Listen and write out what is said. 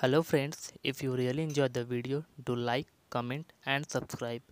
Hello friends, if you really enjoyed the video, do like, comment and subscribe.